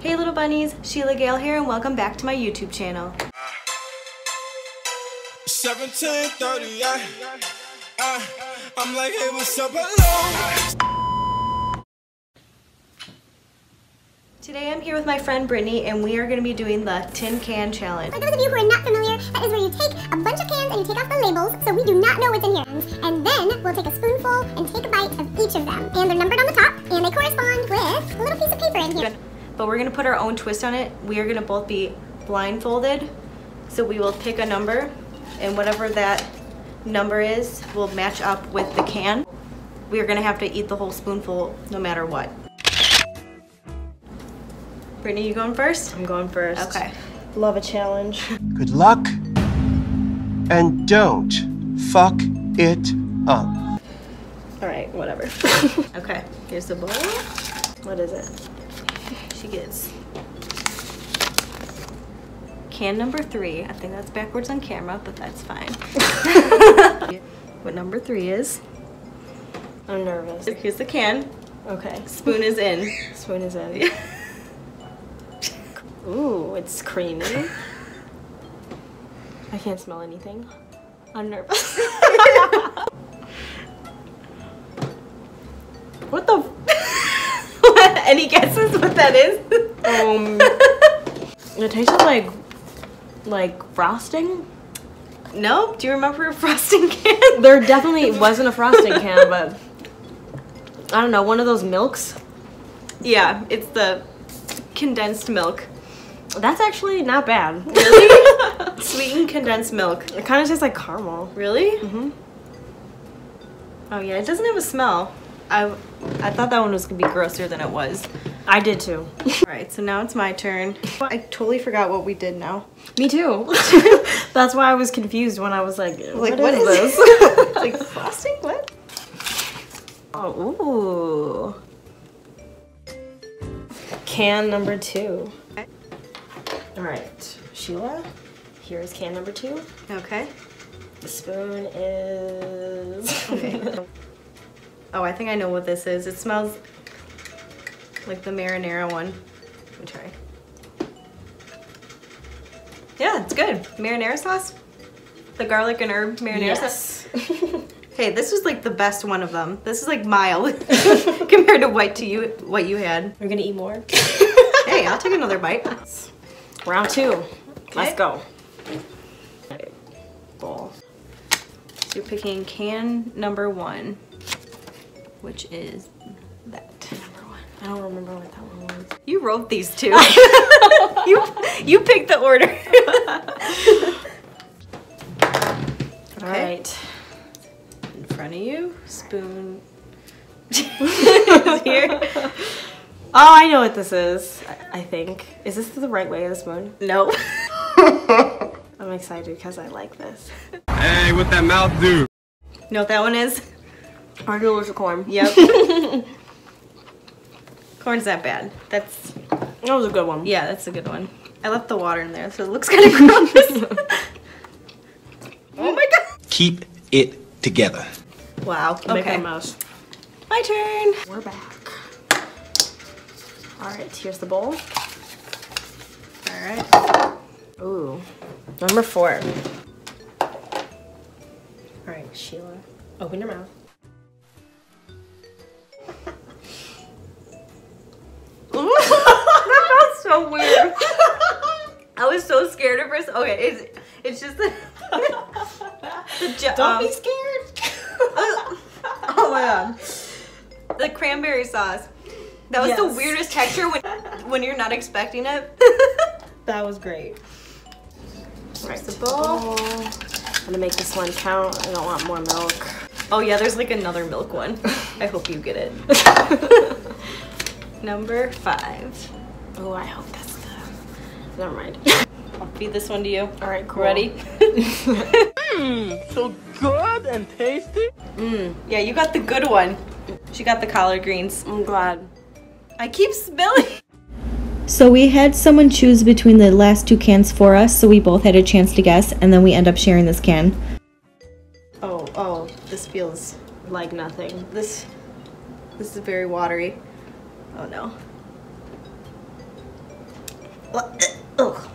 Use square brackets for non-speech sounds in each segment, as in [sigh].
Hey little bunnies, Sheila Gayle here and welcome back to my YouTube channel. 1730, I, I, uh, I'm like, hey, what's up, hello? Today I'm here with my friend Brittany and we are going to be doing the tin can challenge. For those of you who are not familiar, that is where you take a bunch of cans and you take off the labels so we do not know what's in here. And then we'll take a spoonful and take a bite of each of them. And they're numbered on the top and they correspond with a little piece of paper in here but we're gonna put our own twist on it. We are gonna both be blindfolded. So we will pick a number and whatever that number is will match up with the can. We are gonna have to eat the whole spoonful no matter what. Brittany, you going first? I'm going first. Okay. Love a challenge. [laughs] Good luck. And don't fuck it up. All right, whatever. [laughs] okay, here's the bowl. What is it? She gets can number three. I think that's backwards on camera, but that's fine. [laughs] what number three is. I'm nervous. Here's the can. Okay. Spoon is in. Spoon is in. [laughs] Ooh, it's creamy. [laughs] I can't smell anything. I'm nervous. Any guesses what that is? Um, [laughs] it tasted like, like frosting. No? Do you remember a frosting can? There definitely [laughs] wasn't a frosting can, but I don't know, one of those milks. Yeah, it's the condensed milk. That's actually not bad. [laughs] Really? Sweetened condensed milk. It kind of tastes like caramel. Really? Mm-hmm. Oh yeah, it doesn't have a smell. I, I thought that one was gonna be grosser than it was. I did too. [laughs] Alright, so now it's my turn. I totally forgot what we did now. Me too. [laughs] That's why I was confused when I was like, like what, what is, is this? [laughs] like frosting? What? Oh, ooh. Can number two. Okay. Alright, Sheila, here's can number two. Okay. The spoon is... Okay. Oh, I think I know what this is. It smells like the marinara one. Let me try. Yeah, it's good. Marinara sauce? The garlic and herb marinara yes. sauce? [laughs] hey, this was like the best one of them. This is like mild [laughs] compared to what to you what you had. We're gonna eat more. [laughs] hey, I'll take another bite. Round two. Okay. Let's go. Bowl. So you're picking can number one which is that number one. I don't remember what that one was. You wrote these two. [laughs] [laughs] you you picked the order. [laughs] okay. All right. In front of you, spoon here. Oh, I know what this is. I think. Is this the right way of the spoon? No. I'm excited because I like this. Hey, what that mouth do? You know what that one is? I knew it was a corn. Yep. [laughs] Corn's not bad. That's that was a good one. Yeah, that's a good one. I left the water in there, so it looks kind of [laughs] gross. oh my god. Keep it together. Wow. Okay. mouse. My turn. We're back. All right, here's the bowl. All right. Ooh, number four. All right, Sheila, open your mouth. So weird. [laughs] I was so scared at first. Okay, it's it's just the, the [laughs] Don't um, be scared. oh my god. The cranberry sauce. That was yes. the weirdest texture when when you're not expecting it. [laughs] that was great. Right, the bowl. I'm gonna make this one count. I don't want more milk. Oh yeah, there's like another milk one. I hope you get it. Number five. Oh, I hope that's the... Never mind. I'll feed this one to you. All right, cool. Ready? [laughs] Mmm, so good and tasty. Mmm, yeah, you got the good one. She got the collard greens. I'm glad. I keep spilling. So we had someone choose between the last two cans for us, so we both had a chance to guess, and then we end up sharing this can. Oh, oh, this feels like nothing. This, this is very watery. Oh no. Ugh.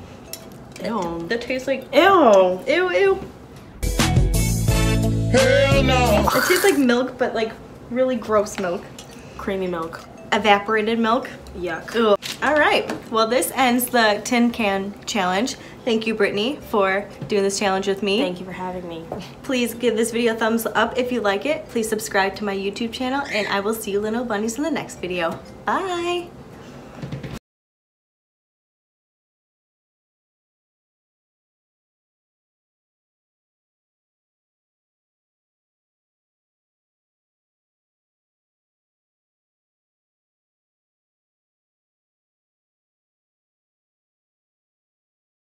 Ew. That tastes like Ew. ew ew. Hell no! It tastes like milk, but like really gross milk. Creamy milk. Evaporated milk. Yuck. Ugh. All right. Well, this ends the tin can challenge. Thank you, Brittany, for doing this challenge with me. Thank you for having me. Please give this video a thumbs up if you like it. Please subscribe to my YouTube channel, and I will see you little bunnies in the next video. Bye.